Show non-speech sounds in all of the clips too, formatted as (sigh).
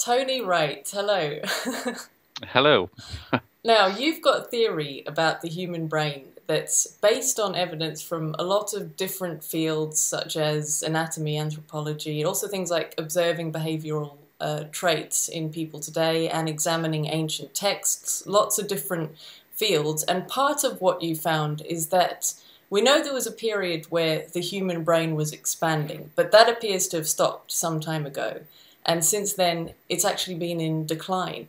Tony Wright, hello. hello. (laughs) now, you've got a theory about the human brain that's based on evidence from a lot of different fields, such as anatomy, anthropology, and also things like observing behavioral uh, traits in people today and examining ancient texts, lots of different fields. And part of what you found is that we know there was a period where the human brain was expanding, but that appears to have stopped some time ago. And since then, it's actually been in decline.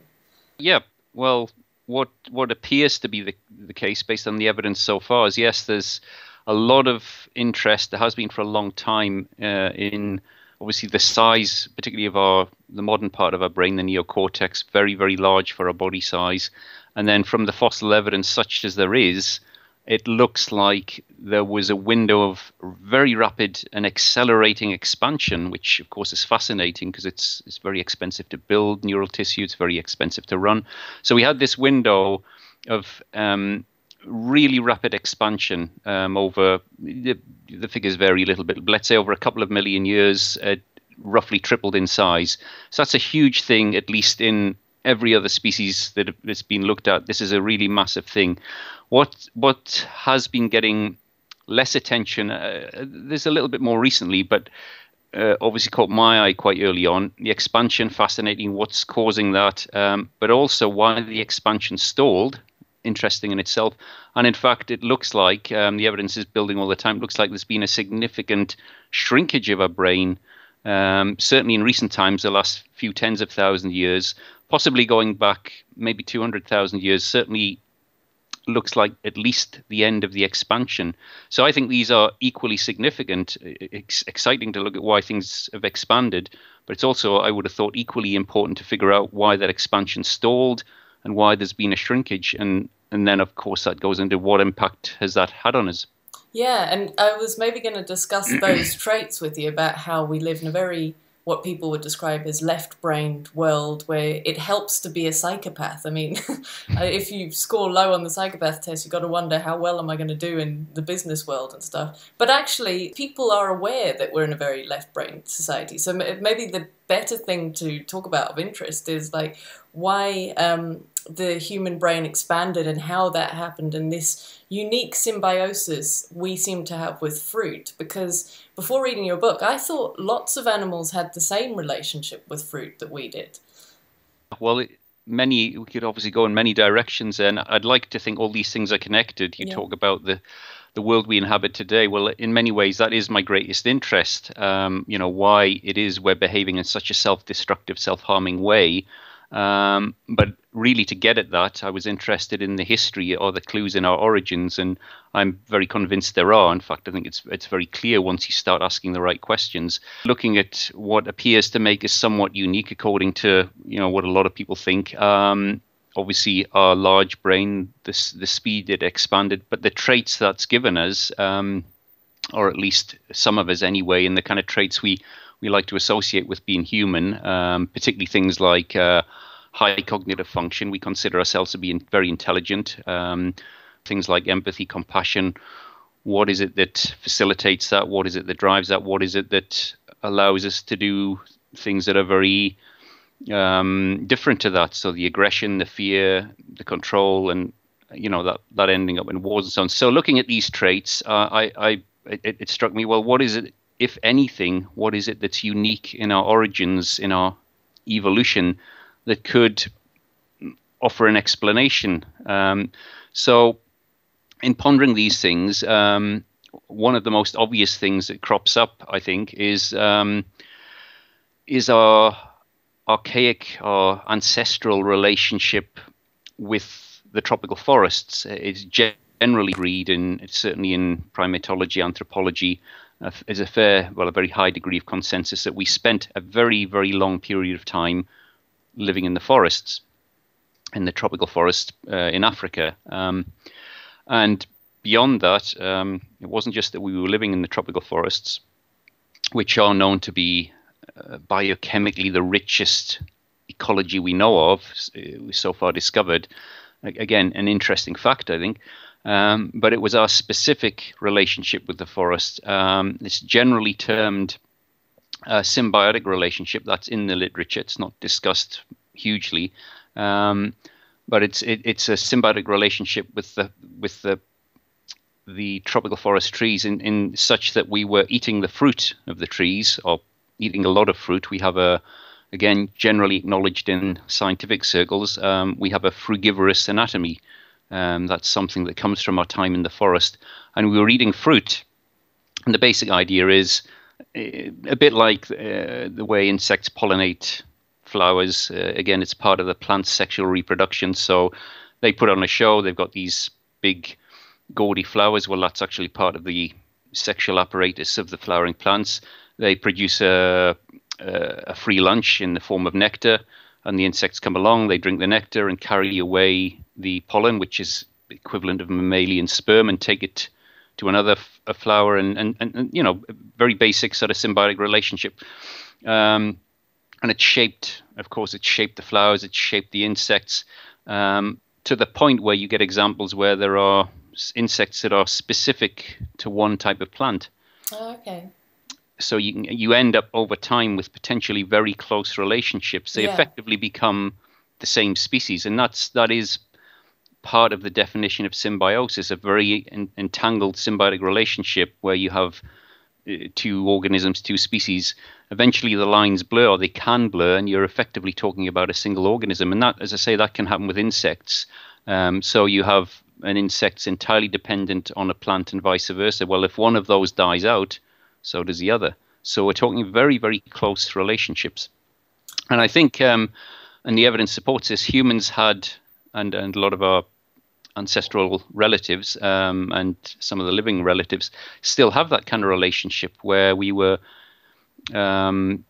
Yeah, well, what what appears to be the, the case based on the evidence so far is yes, there's a lot of interest. There has been for a long time uh, in obviously the size, particularly of our the modern part of our brain, the neocortex, very very large for our body size. And then from the fossil evidence, such as there is, it looks like there was a window of very rapid and accelerating expansion, which of course is fascinating because it's it's very expensive to build neural tissue, it's very expensive to run. So we had this window of um, really rapid expansion um, over the, the, figures vary a little bit. Let's say over a couple of million years, uh, roughly tripled in size. So that's a huge thing, at least in every other species that has been looked at. This is a really massive thing. What what has been getting less attention? Uh, there's a little bit more recently, but uh, obviously caught my eye quite early on. The expansion, fascinating. What's causing that? Um, but also why the expansion stalled. Interesting in itself. And in fact, it looks like um, the evidence is building all the time. It looks like there's been a significant shrinkage of our brain. Um, certainly in recent times, the last few tens of thousand years, possibly going back maybe 200,000 years, certainly looks like at least the end of the expansion. So I think these are equally significant. It's exciting to look at why things have expanded, but it's also, I would have thought, equally important to figure out why that expansion stalled and why there's been a shrinkage. And, and then, of course, that goes into what impact has that had on us. Yeah, and I was maybe going to discuss those traits with you about how we live in a very what people would describe as left-brained world where it helps to be a psychopath. I mean, (laughs) if you score low on the psychopath test, you've got to wonder how well am I going to do in the business world and stuff. But actually, people are aware that we're in a very left-brained society. So maybe the better thing to talk about of interest is like why um, the human brain expanded and how that happened and this unique symbiosis we seem to have with fruit because before reading your book i thought lots of animals had the same relationship with fruit that we did. Well many we could obviously go in many directions and i'd like to think all these things are connected. You yeah. talk about the the world we inhabit today. Well in many ways that is my greatest interest. Um, you know why it is we're behaving in such a self-destructive self-harming way um, but really, to get at that, I was interested in the history or the clues in our origins, and I'm very convinced there are. In fact, I think it's it's very clear once you start asking the right questions. Looking at what appears to make us somewhat unique, according to you know what a lot of people think. Um, obviously, our large brain, the the speed it expanded, but the traits that's given us. Um, or at least some of us anyway, and the kind of traits we we like to associate with being human, um, particularly things like uh, high cognitive function. We consider ourselves to be very intelligent. Um, things like empathy, compassion. What is it that facilitates that? What is it that drives that? What is it that allows us to do things that are very um, different to that? So the aggression, the fear, the control, and you know that that ending up in wars and so on. So looking at these traits, uh, I, I it, it struck me. Well, what is it if anything, what is it that's unique in our origins, in our evolution, that could offer an explanation? Um, so, in pondering these things, um, one of the most obvious things that crops up, I think, is um, is our archaic our ancestral relationship with the tropical forests. It's generally agreed, and certainly in primatology, anthropology, uh, is a fair, well, a very high degree of consensus that we spent a very, very long period of time living in the forests, in the tropical forests uh, in Africa. Um, and beyond that, um, it wasn't just that we were living in the tropical forests, which are known to be uh, biochemically the richest ecology we know of, uh, so far discovered. Again, an interesting fact, I think. Um, but it was our specific relationship with the forest. Um, it's generally termed a symbiotic relationship that's in the literature. It's not discussed hugely, um, but it's it, it's a symbiotic relationship with the with the the tropical forest trees in, in such that we were eating the fruit of the trees or eating a lot of fruit. We have a again generally acknowledged in scientific circles. Um, we have a frugivorous anatomy. Um, that's something that comes from our time in the forest, and we were eating fruit. And the basic idea is a bit like uh, the way insects pollinate flowers. Uh, again, it's part of the plant's sexual reproduction. So they put on a show. They've got these big, gaudy flowers. Well, that's actually part of the sexual apparatus of the flowering plants. They produce a, a free lunch in the form of nectar, and the insects come along. They drink the nectar and carry away the pollen, which is equivalent of mammalian sperm, and take it to another f- flower, and, and, and, you know, very basic sort of symbiotic relationship. Um, and it shaped, of course, it shaped the flowers, it shaped the insects um, to the point where you get examples where there are insects that are specific to one type of plant. Oh, okay. So you you end up over time with potentially very close relationships. They yeah. effectively become the same species, and that's that is part of the definition of symbiosis, a very entangled symbiotic relationship where you have uh, two organisms, two species. Eventually, the lines blur, or they can blur, and you're effectively talking about a single organism. And that, as I say, that can happen with insects. Um, so you have an insect's entirely dependent on a plant, and vice versa. Well, if one of those dies out, so does the other. So we're talking very, very close relationships. And I think, um, and the evidence supports this, humans had and and a lot of our ancestral relatives um, and some of the living relatives still have that kind of relationship where we were um,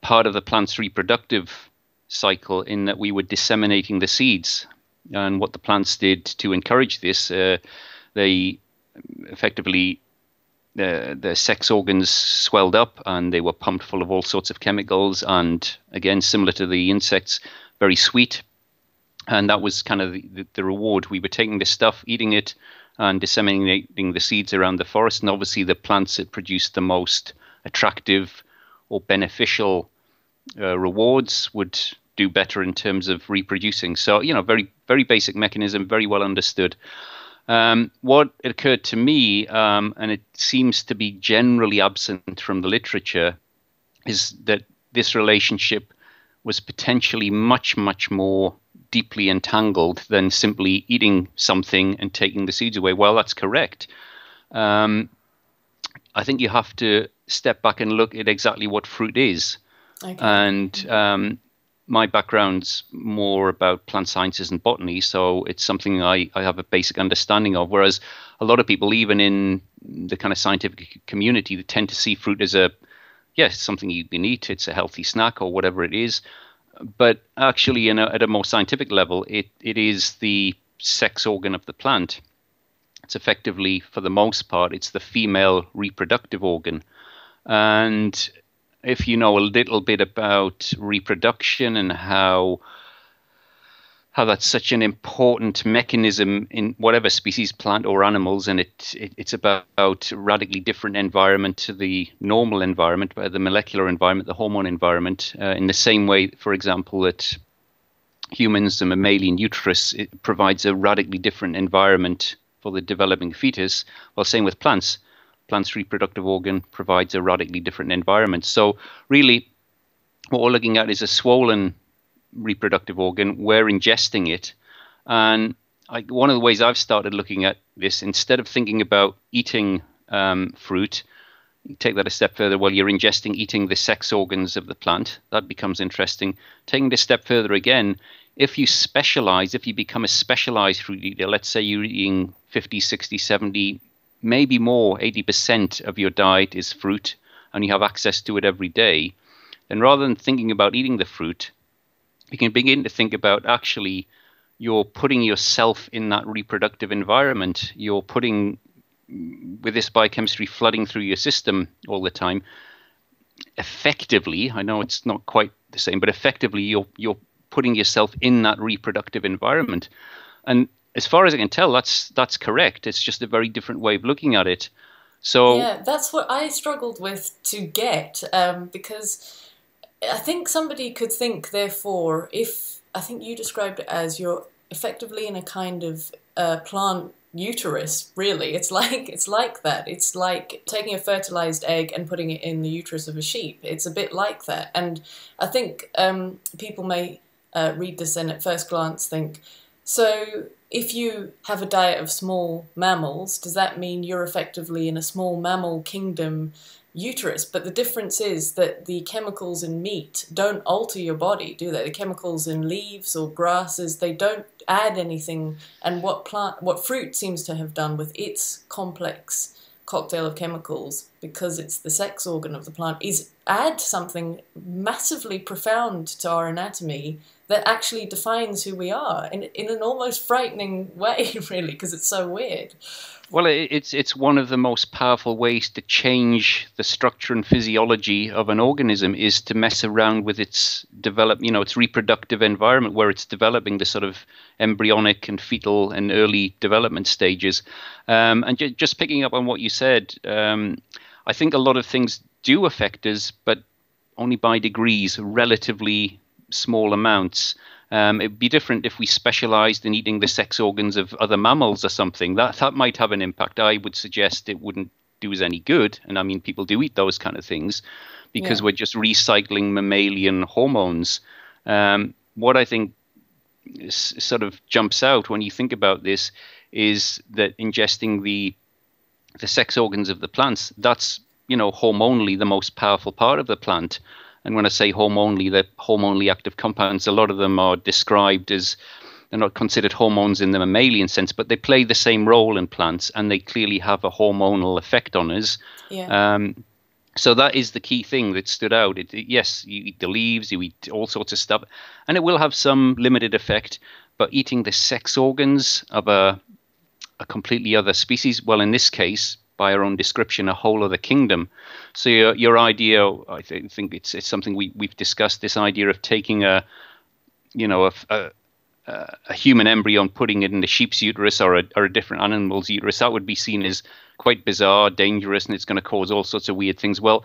part of the plant's reproductive cycle in that we were disseminating the seeds. And what the plants did to encourage this, uh, they effectively the the sex organs swelled up and they were pumped full of all sorts of chemicals and again similar to the insects very sweet and that was kind of the, the, reward. We were taking this stuff, eating it, and disseminating the seeds around the forest. And obviously, the plants that produced the most attractive or beneficial uh, rewards would do better in terms of reproducing. So, you know, very very basic mechanism, very well understood. Um, what occurred to me, um, and it seems to be generally absent from the literature, is that this relationship was potentially much much more deeply entangled than simply eating something and taking the seeds away. Well, that's correct. Um, I think you have to step back and look at exactly what fruit is. Okay. And um, my background's more about plant sciences and botany, so it's something I, I have a basic understanding of. Whereas a lot of people, even in the kind of scientific community, they tend to see fruit as a yes, something you can eat. It's a healthy snack or whatever it is but actually, a, at a more scientific level, it, it is the sex organ of the plant. It's effectively, for the most part, it's the female reproductive organ. And if you know a little bit about reproduction and how how that's such an important mechanism in whatever species, plant or animals, and it, it it's about radically different environment to the normal environment, the molecular environment, the hormone environment. Uh, in the same way, for example, that humans, the mammalian uterus, it provides a radically different environment for the developing fetus. Well, same with plants. Plants' reproductive organ provides a radically different environment. So, really, what we're looking at is a swollen reproductive organ, we're ingesting it. And I, one of the ways I've started looking at this, instead of thinking about eating um, fruit, take that a step further. Well, you're ingesting, eating the sex organs of the plant. That becomes interesting. Taking it a step further again, if you specialize, if you become a specialized fruit eater, let's say you're eating 50, 60, 70, maybe more, 80% of your diet is fruit and you have access to it every day, then rather than thinking about eating the fruit, you can begin to think about actually you're putting yourself in that reproductive environment. You're putting with this biochemistry flooding through your system all the time. Effectively, I know it's not quite the same, but effectively you're you're putting yourself in that reproductive environment. And as far as I can tell, that's that's correct. It's just a very different way of looking at it. So yeah, that's what I struggled with to get um, because I think somebody could think, therefore, if I think you described it as you're effectively in a kind of uh, plant uterus really. It's like it's like that. It's like taking a fertilized egg and putting it in the uterus of a sheep. It's a bit like that. And i think um, people may uh, read this and at first glance think so if you have a diet of small mammals does that mean you're effectively in a small mammal kingdom uterus. But the difference is that the chemicals in meat don't alter your body, do they? The chemicals in leaves or grasses, they don't add anything. And what plant, what fruit seems to have done with its complex cocktail of chemicals, because it's the sex organ of the plant, is add something massively profound to our anatomy that actually defines who we are in, in an almost frightening (laughs) way, really, because it's so weird. Well, it's it's one of the most powerful ways to change the structure and physiology of an organism is to mess around with its develop, you know, its reproductive environment where it's developing the sort of embryonic and fetal and early development stages. Um, and ju- just picking up on what you said, um, I think a lot of things do affect us, but only by degrees, relatively small amounts. Um, it'd be different if we specialized in eating the sex organs of other mammals or something. That that might have an impact. I would suggest it wouldn't do us any good. And I mean, people do eat those kind of things because yeah. we're just recycling mammalian hormones. Um, what I think sort of jumps out when you think about this is that ingesting the the sex organs of the plants that's you know hormonally the most powerful part of the plant and when I say hormonally, they're hormonally active compounds. A lot of them are described as they're not considered hormones in the mammalian sense, but they play the same role in plants, and they clearly have a hormonal effect on us. Yeah. Um, so that is the key thing that stood out. It, it, yes, you eat the leaves, you eat all sorts of stuff, and it will have some limited effect. But eating the sex organs of a a completely other species, well, in this case, by our own description, a whole other kingdom. So your, your idea, I th- think it's it's something we we've discussed. This idea of taking a, you know, a, a, a human embryo and putting it in a sheep's uterus or a or a different animal's uterus, that would be seen as quite bizarre, dangerous, and it's going to cause all sorts of weird things. Well,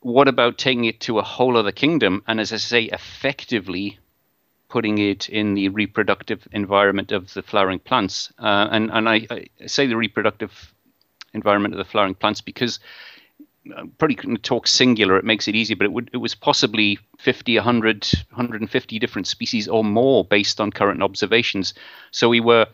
what about taking it to a whole other kingdom and, as I say, effectively putting it in the reproductive environment of the flowering plants? Uh, and and I, I say the reproductive environment of the flowering plants because uh, probably couldn't talk singular it makes it easier but it would it was possibly 50 100 150 different species or more based on current observations. So we were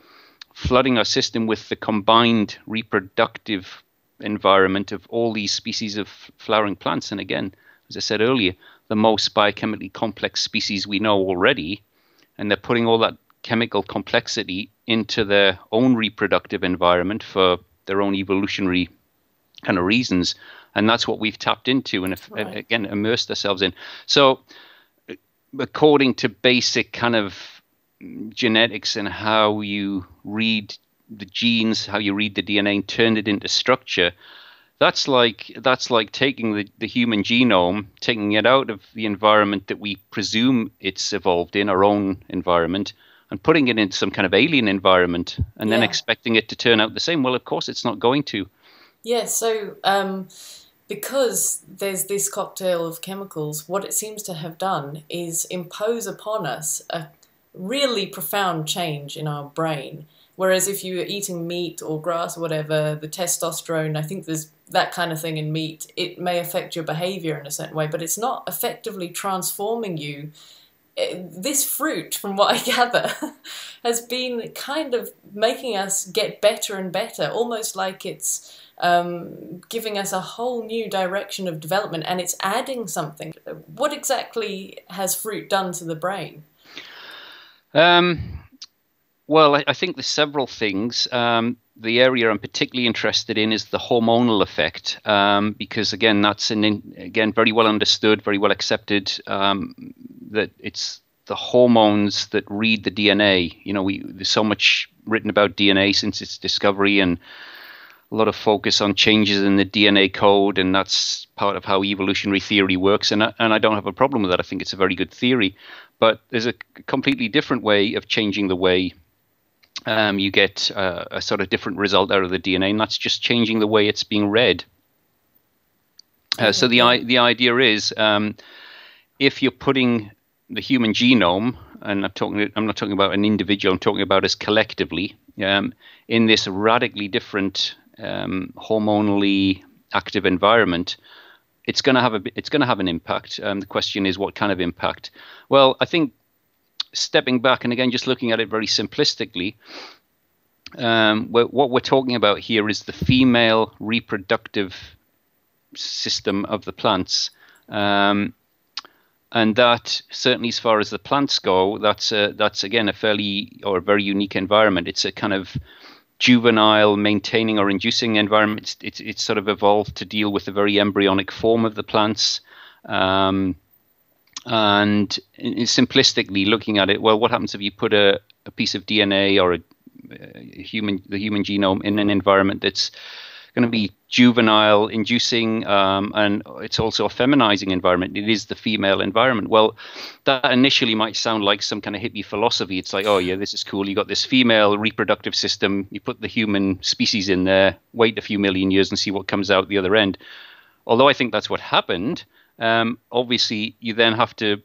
flooding our system with the combined reproductive environment of all these species of flowering plants. And again as i said earlier the most biochemically complex species we know already and they're putting all that chemical complexity into their own reproductive environment for their own evolutionary kind of reasons, and that's what we've tapped into and right. again immersed ourselves in. So, according to basic kind of genetics and how you read the genes, how you read the DNA, and turn it into structure. That's like that's like taking the, the human genome, taking it out of the environment that we presume it's evolved in, our own environment, and putting it into some kind of alien environment and yeah. then expecting it to turn out the same. Well, of course, it's not going to. Yeah, so um, because there's this cocktail of chemicals, what it seems to have done is impose upon us a really profound change in our brain. Whereas if you're eating meat or grass or whatever, the testosterone, I think there's that kind of thing in meat, it may affect your behavior in a certain way, but it's not effectively transforming you this fruit, from what I (laughs) gather, has been kind of making us get better and better, almost like it's um, giving us a whole new direction of development and it's adding something. What exactly has fruit done to the brain? Um, well, I, I, think there's several things. Um, the area I'm particularly interested in is the hormonal effect, um, because again, that's an in, again very well understood, very well accepted um, that it's the hormones that read the DNA. You know, we there's so much written about DNA since its discovery, and a lot of focus on changes in the DNA code, and that's part of how evolutionary theory works. And I, and I don't have a problem with that. I think it's a very good theory, but there's a completely different way of changing the way um, you get uh, a sort of different result out of the DNA, and that's just changing the way it's being read. Uh, so the the idea is, um, if you're putting the human genome, and I'm talking, I'm not talking about an individual, I'm talking about us collectively, um, in this radically different um, hormonally active environment, it's going to have a it's going to have an impact. Um, the question is, what kind of impact? Well, I think stepping back and again just looking at it very simplistically, um, what we're talking about here is the female reproductive system of the plants. Um, and that certainly, as far as the plants go, that's a, that's again a fairly or a very unique environment. It's a kind of juvenile maintaining or inducing environment. It's, it's, it's sort of evolved to deal with the very embryonic form of the plants. Um, and simplistically looking at it, well, what happens if you put a, a piece of DNA or a, a human the human genome in an environment that's going to be juvenile inducing um, and it's also a feminizing environment? It is the female environment. Well that initially might sound like some kind of hippie philosophy. It's like oh yeah this is cool. You got this female reproductive system. You put the human species in there wait a few million years and see what comes out the other end. Although i think that's what happened um, obviously you then have to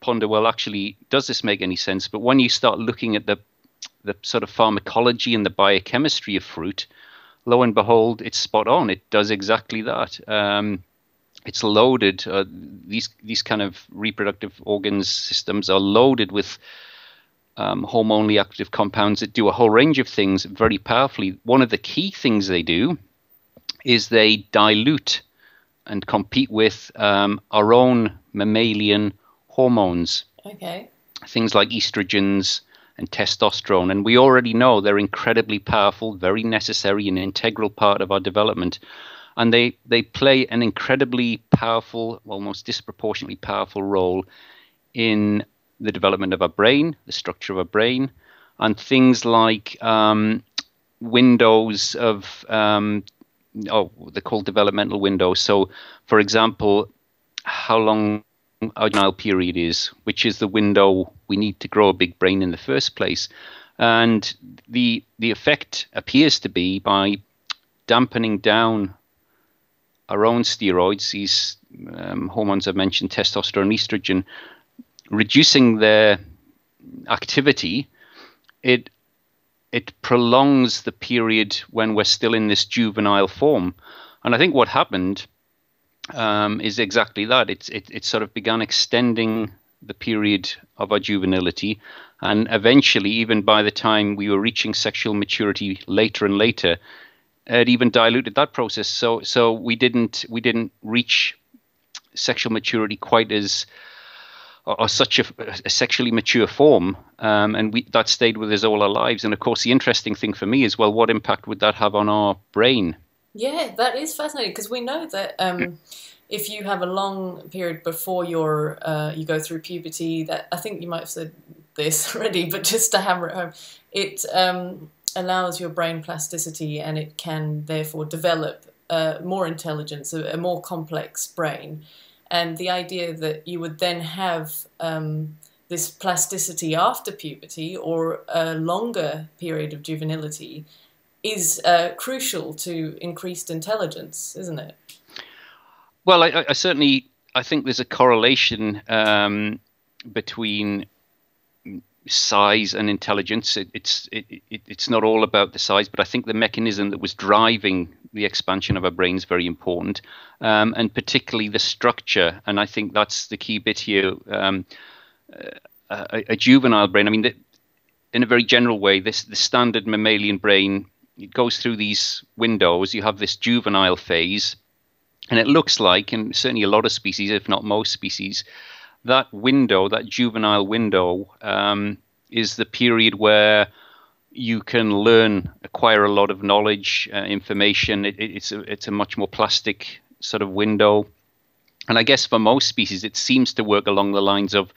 ponder well actually does this make any sense but when you start looking at the the sort of pharmacology and the biochemistry of fruit lo and behold, it's spot on. It does exactly that. Um, it's loaded. Uh, these these kind of reproductive organs systems are loaded with um, hormonally active compounds that do a whole range of things very powerfully. One of the key things they do is they dilute and compete with um, our own mammalian hormones. Okay. Things like estrogens, and testosterone. And we already know they're incredibly powerful, very necessary, and integral part of our development. And they, they play an incredibly powerful, almost disproportionately powerful role in the development of our brain, the structure of our brain, and things like um, windows of, um, oh, they're called developmental windows. So, for example, how long our juvenile period is, which is the window we need to grow a big brain in the first place. And the the effect appears to be by dampening down our own steroids, these um, hormones I've mentioned, testosterone, estrogen, reducing their activity, it it prolongs the period when we're still in this juvenile form. And I think what happened um, is exactly that. It, it sort of began extending the period of our juvenility, and eventually, even by the time we were reaching sexual maturity later and later, it even diluted that process. So so we didn't we didn't reach sexual maturity quite as or, such a, a, sexually mature form, um, and we, that stayed with us all our lives. And of course, the interesting thing for me is, well, what impact would that have on our brain? Yeah, that is fascinating because we know that um, if you have a long period before your uh, you go through puberty, that I think you might have said this (laughs) already, but just to hammer it home, it um, allows your brain plasticity and it can therefore develop uh, more intelligence, a, a, more complex brain, and the idea that you would then have um, this plasticity after puberty or a longer period of juvenility is uh, crucial to increased intelligence, isn't it? Well, I, I certainly I think there's a correlation um, between size and intelligence. It, it's it, it, it's not all about the size, but I think the mechanism that was driving the expansion of our brain is very important, um, and particularly the structure. And I think that's the key bit here. Um, a, a, juvenile brain. I mean, the, in a very general way, this the standard mammalian brain it goes through these windows. You have this juvenile phase, and it looks like, and certainly a lot of species, if not most species, that window, that juvenile window, um, is the period where you can learn, acquire a lot of knowledge, uh, information. It, it's a, it's a much more plastic sort of window, and I guess for most species, it seems to work along the lines of,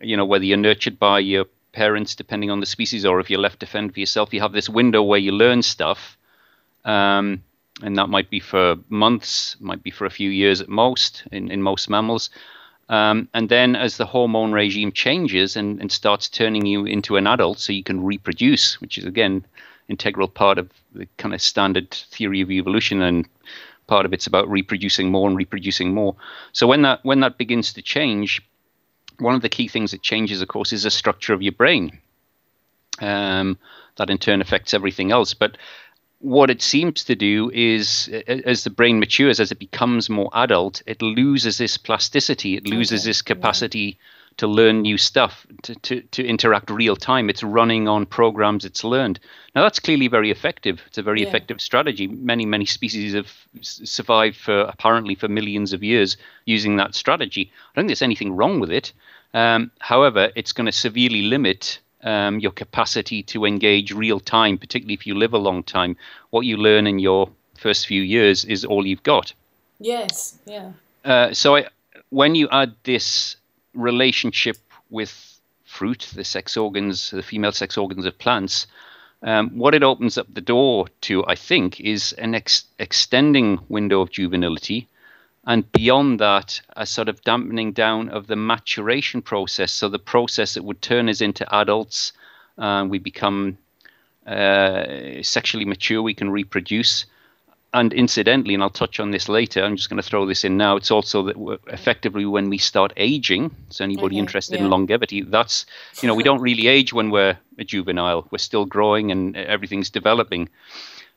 you know, whether you're nurtured by your parents, depending on the species, or if you're left to fend for yourself, you have this window where you learn stuff. Um, and that might be for months, might be for a few years at most in, in most mammals. Um, and then as the hormone regime changes and, and starts turning you into an adult so you can reproduce, which is again integral part of the kind of standard theory of evolution and part of it's about reproducing more and reproducing more. So when that when that begins to change, one of the key things that changes, of course, is the structure of your brain. Um, that in turn affects everything else. But what it seems to do is, as the brain matures, as it becomes more adult, it loses this plasticity. It loses okay. this capacity yeah. to learn new stuff, to, to, to interact real time. It's running on programs it's learned. Now, that's clearly very effective. It's a very yeah. effective strategy. Many, many species have survived for apparently for millions of years using that strategy. I don't think there's anything wrong with it. Um, however, it's going to severely limit um, your capacity to engage real time, particularly if you live a long time. What you learn in your first few years is all you've got. Yes, yeah. Uh, so I, when you add this relationship with fruit, the sex organs, the female sex organs of plants, um, what it opens up the door to, I think, is an ex- extending window of juvenility and beyond that, a sort of dampening down of the maturation process. So the process that would turn us into adults, uh, we become uh, sexually mature, we can reproduce. And incidentally, and I'll touch on this later, I'm just going to throw this in now. It's also that effectively when we start aging. So anybody okay, interested yeah. in longevity, that's you know we don't really age when we're a juvenile. We're still growing and everything's developing.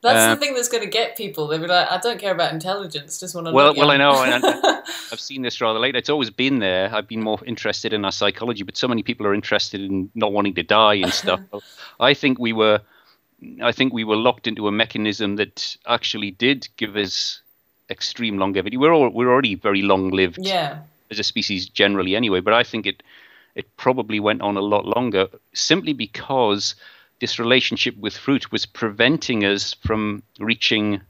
That's uh, the thing that's going to get people. They'll be like, I don't care about intelligence, just want to. Well, well, I know, and (laughs) I've seen this rather late. It's always been there. I've been more interested in our psychology, but so many people are interested in not wanting to die and stuff. (laughs) I think we were, I think we were locked into a mechanism that actually did give us extreme longevity. We're all we're already very long lived. Yeah. As a species generally, anyway, but I think it it probably went on a lot longer simply because this relationship with fruit was preventing us from reaching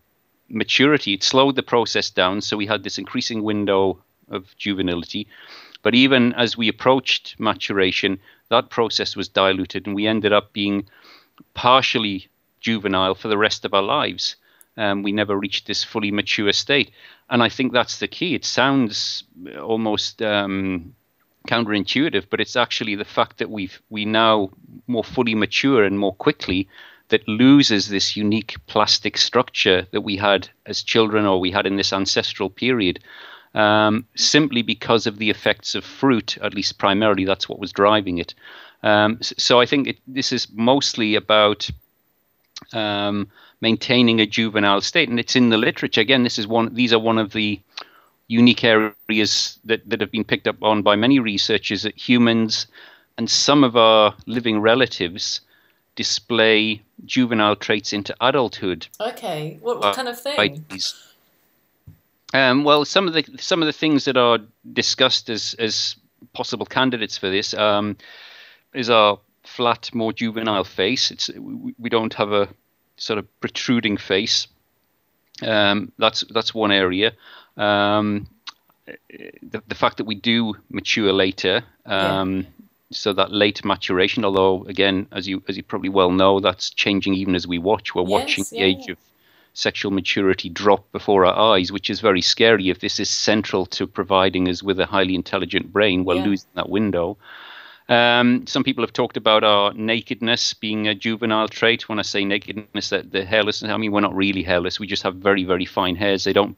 maturity. It slowed the process down, so we had this increasing window of juvenility. But even as we approached maturation, that process was diluted, and we ended up being partially juvenile for the rest of our lives. Um, we never reached this fully mature state. And I think that's the key. It sounds almost um, counterintuitive, but it's actually the fact that we've we now more fully mature and more quickly that loses this unique plastic structure that we had as children or we had in this ancestral period. Um, simply because of the effects of fruit, at least primarily, that's what was driving it. Um, so I think it, this is mostly about um, maintaining a juvenile state, and it's in the literature. Again, this is one; these are one of the unique areas that, that have been picked up on by many researchers that humans and some of our living relatives display juvenile traits into adulthood. Okay, what, what kind of things? Um, well, some of the some of the things that are discussed as as possible candidates for this um, is our flat, more juvenile face. It's we, we don't have a sort of protruding face. Um, that's that's one area. Um, the, the fact that we do mature later, um, yeah. so that late maturation, although again, as you as you probably well know, that's changing even as we watch. We're yes, watching yeah. the age of sexual maturity drop before our eyes, which is very scary. If this is central to providing us with a highly intelligent brain, we're yeah. losing that window. Um, some people have talked about our nakedness being a juvenile trait. When I say nakedness, that the hairlessness, I mean we're not really hairless. We just have very, very fine hairs. They don't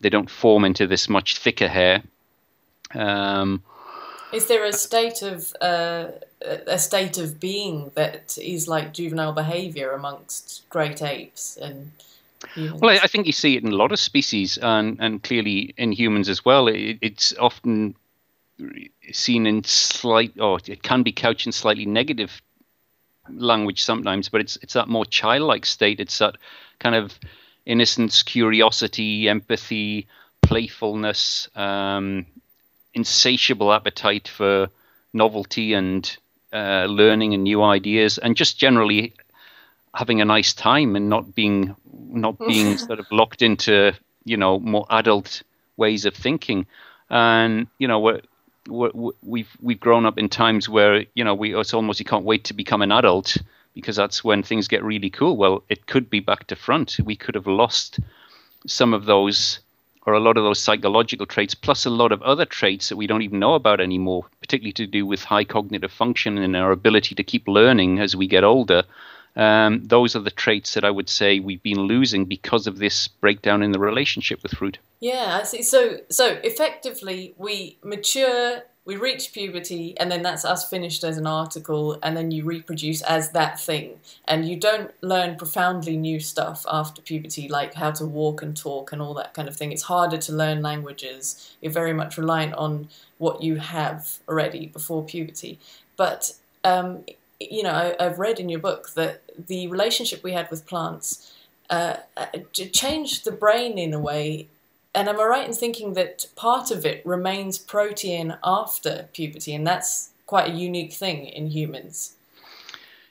they don't form into this much thicker hair. Um, is there a state of uh, a state of being that is like juvenile behaviour amongst great apes and? Humans? Well, I, think you see it in a lot of species, and and clearly in humans as well. It, it's often seen in slight, or it can be couched in slightly negative language sometimes, but it's it's that more childlike state. It's that kind of innocence, curiosity, empathy, playfulness, um, insatiable appetite for novelty and uh, learning and new ideas, and just generally having a nice time and not being not (laughs) being sort of locked into you know more adult ways of thinking. And you know we're, we're, we've we've grown up in times where you know we it's almost you can't wait to become an adult because that's when things get really cool. Well, it could be back to front. We could have lost some of those or a lot of those psychological traits, plus a lot of other traits that we don't even know about anymore, particularly to do with high cognitive function and our ability to keep learning as we get older. Um, those are the traits that I would say we've been losing because of this breakdown in the relationship with fruit. Yeah, I see. So, so effectively, we mature we reach puberty and then that's us finished as an article and then you reproduce as that thing. And you don't learn profoundly new stuff after puberty like how to walk and talk and all that kind of thing. It's harder to learn languages. You're very much reliant on what you have already before puberty. But um, you know I, have read in your book that the relationship we had with plants uh, uh changed the brain in a way and am I right in thinking that part of it remains protein after puberty, and that's quite a unique thing in humans?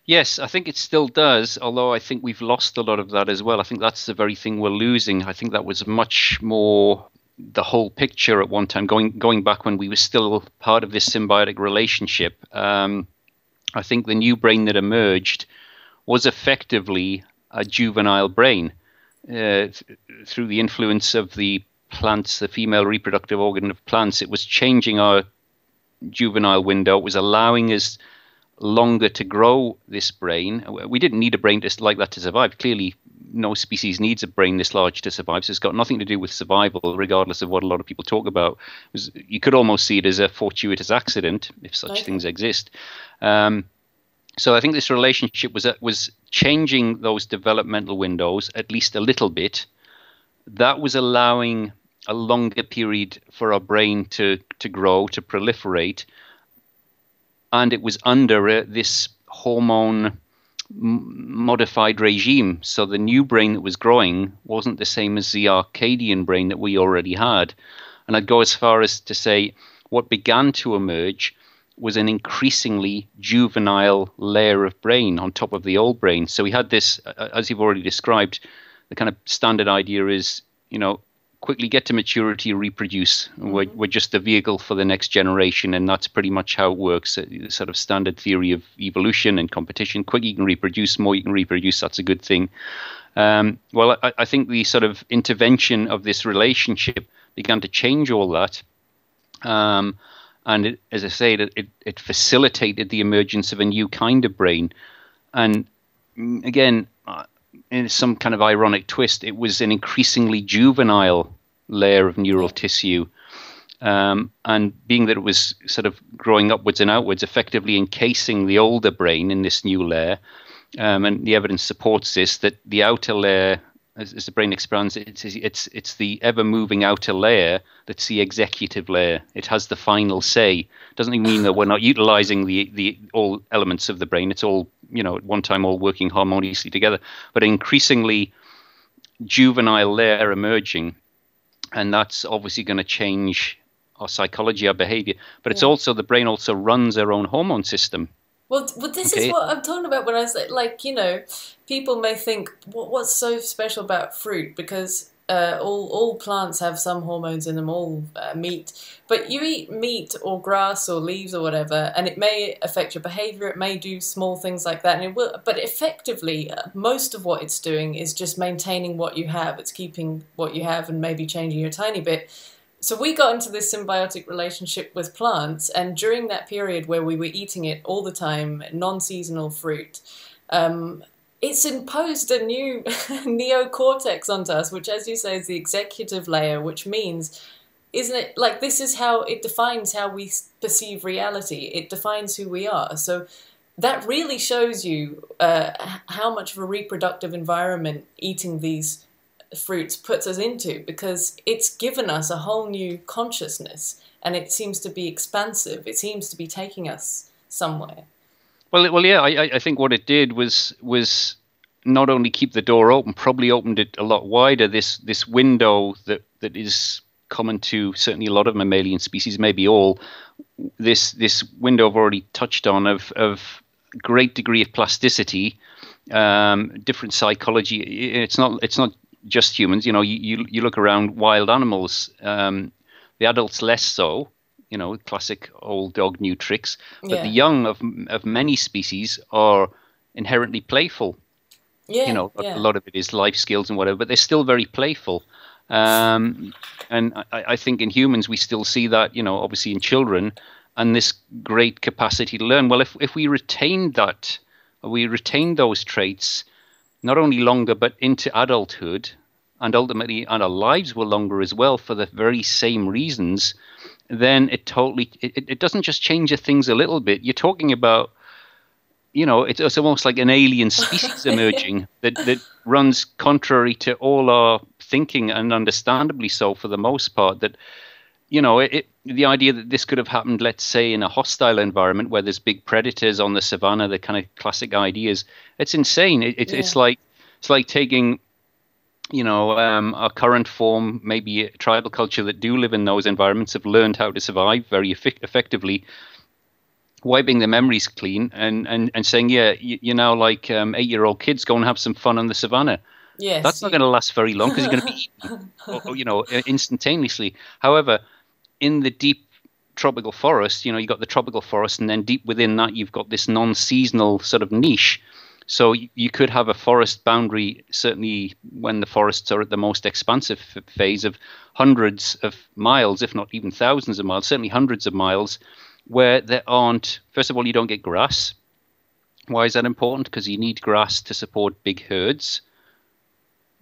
Yes, I think it still does, although I think we've lost a lot of that as well. I think that's the very thing we're losing. I think that was much more the whole picture at one time, going going back when we were still part of this symbiotic relationship. Um, I think the new brain that emerged was effectively a juvenile brain. Uh, th- through the influence of the plants, the female reproductive organ of plants, it was changing our juvenile window. It was allowing us longer to grow this brain. We didn't need a brain just like that to survive. Clearly, no species needs a brain this large to survive. So it's got nothing to do with survival, regardless of what a lot of people talk about. Was, you could almost see it as a fortuitous accident, if such okay. things exist. Um, so I think this relationship was was changing those developmental windows at least a little bit. That was allowing a longer period for our brain to to grow, to proliferate, and it was under uh, this hormone modified regime. So the new brain that was growing wasn't the same as the Arcadian brain that we already had. And I'd go as far as to say what began to emerge was an increasingly juvenile layer of brain on top of the old brain. So we had this, as you've already described, the kind of standard idea is, you know, quickly get to maturity, reproduce. Mm-hmm. We're, we're just the vehicle for the next generation, and that's pretty much how it works. The sort of standard theory of evolution and competition. Quick, you can reproduce. More, you can reproduce. That's a good thing. Um, well, I, I, think the sort of intervention of this relationship began to change all that. Um, and it, as I say, it, it, it facilitated the emergence of a new kind of brain. And mm, again, uh, in some kind of ironic twist, it was an increasingly juvenile layer of neural tissue. Um, and being that it was sort of growing upwards and outwards, effectively encasing the older brain in this new layer, um, and the evidence supports this that the outer layer, as, as the brain expands, it's, it's it's the ever moving outer layer that's the executive layer. It has the final say. Doesn't mean that we're not utilizing the the all elements of the brain. It's all you know at one time all working harmoniously together. But increasingly juvenile layer emerging, and that's obviously going to change our psychology, our behavior. But it's also the brain also runs our own hormone system. Well, well, this okay. is what I'm talking about when I say, like, you know, people may think, what, what's so special about fruit? Because uh, all all plants have some hormones in them, all uh, meat. But you eat meat or grass or leaves or whatever, and it may affect your behavior. It may do small things like that, and it will. But effectively, uh, most of what it's doing is just maintaining what you have. It's keeping what you have and maybe changing a tiny bit. So we got into this symbiotic relationship with plants, and during that period where we were eating it all the time, non-seasonal fruit. Um, it's imposed a new (laughs) neocortex onto us, which, as you say, is the executive layer, which means, isn't it like this is how it defines how we perceive reality? It defines who we are. So that really shows you uh, how much of a reproductive environment eating these fruits puts us into because it's given us a whole new consciousness and it seems to be expansive. It seems to be taking us somewhere. Well, well, yeah. I, I think what it did was was not only keep the door open, probably opened it a lot wider. This this window that that is common to certainly a lot of mammalian species, maybe all. This this window I've already touched on of of great degree of plasticity, um, different psychology. It's not it's not just humans. You know, you you, you look around wild animals. Um, the adults less so you know, classic old dog, new tricks. But yeah. the young of of many species are inherently playful. Yeah, you know, yeah. a lot of it is life skills and whatever, but they're still very playful. Um, and I, I, think in humans we still see that, you know, obviously in children, and this great capacity to learn. Well, if if we retain that, we retain those traits, not only longer but into adulthood, and ultimately, and our lives were longer as well for the very same reasons. Then it totally it, it doesn't just change things a little bit. You're talking about you know, it's, it's almost like an alien species (laughs) emerging that, that runs contrary to all our thinking, and understandably so for the most part. That, you know, it, the idea that this could have happened, let's say, in a hostile environment where there's big predators on the savannah, the kind of classic ideas, it's insane. It, it, yeah. It's like it's like taking you know, um, our current form, maybe tribal culture that do live in those environments have learned how to survive very effectively, wiping the memories clean and, and, and saying, yeah, you, you're now like um, eight year old kids, go and have some fun on the savannah. Yes, that's not going to last very long because you're going to be eaten, (laughs) or, you know, instantaneously. However, in the deep tropical forest, you know, you've got the tropical forest, and then deep within that, you've got this non-seasonal sort of niche. So you could have a forest boundary, certainly when the forests are at the most expansive phase of hundreds of miles, if not even thousands of miles, certainly hundreds of miles, where there aren't, first of all, you don't get grass. Why is that important? Because you need grass to support big herds,